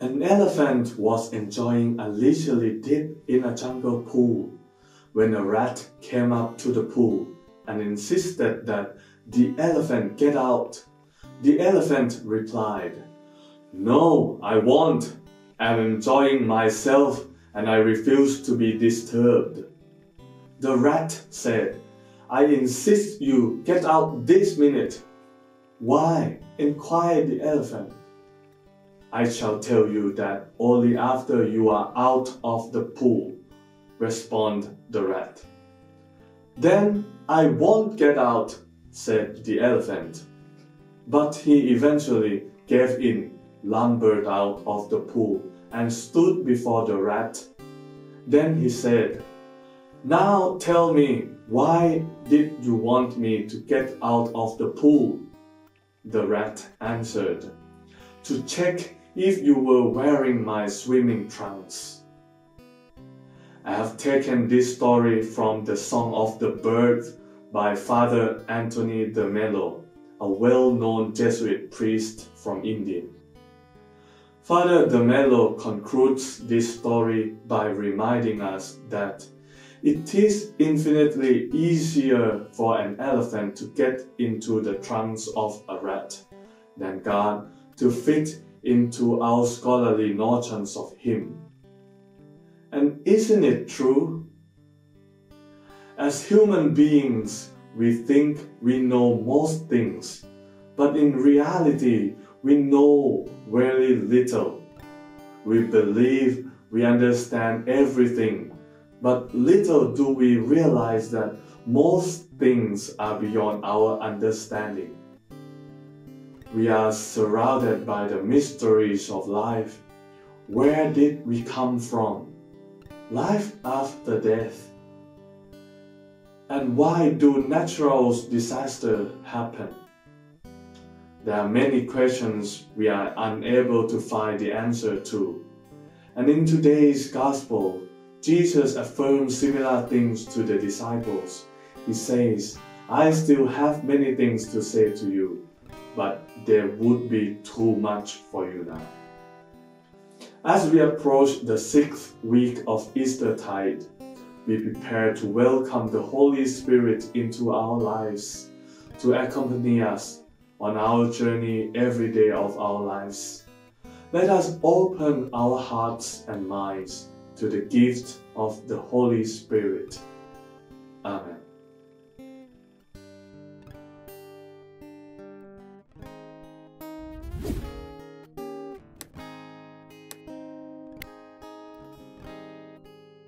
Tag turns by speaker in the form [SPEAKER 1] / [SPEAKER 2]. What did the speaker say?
[SPEAKER 1] An elephant was enjoying a leisurely dip in a jungle pool when a rat came up to the pool and insisted that the elephant get out. The elephant replied, No, I won't. I'm enjoying myself and I refuse to be disturbed. The rat said, I insist you get out this minute. Why? inquired the elephant. I shall tell you that only after you are out of the pool, responded the rat. Then I won't get out, said the elephant. But he eventually gave in, lumbered out of the pool, and stood before the rat. Then he said, Now tell me, why did you want me to get out of the pool? The rat answered, To check if you were wearing my swimming trunks. I have taken this story from the Song of the Birds by Father Anthony de Mello, a well-known Jesuit priest from India. Father de Mello concludes this story by reminding us that it is infinitely easier for an elephant to get into the trunks of a rat than God to fit into our scholarly notions of Him. And isn't it true? As human beings, we think we know most things, but in reality, we know very little. We believe we understand everything, but little do we realize that most things are beyond our understanding. We are surrounded by the mysteries of life. Where did we come from? Life after death and why do natural disasters happen? There are many questions we are unable to find the answer to. And in today's Gospel, Jesus affirms similar things to the disciples. He says, I still have many things to say to you, but there would be too much for you now. As we approach the sixth week of Eastertide, be prepared to welcome the Holy Spirit into our lives, to accompany us on our journey every day of our lives. Let us open our hearts and minds to the gift of the Holy Spirit. Amen.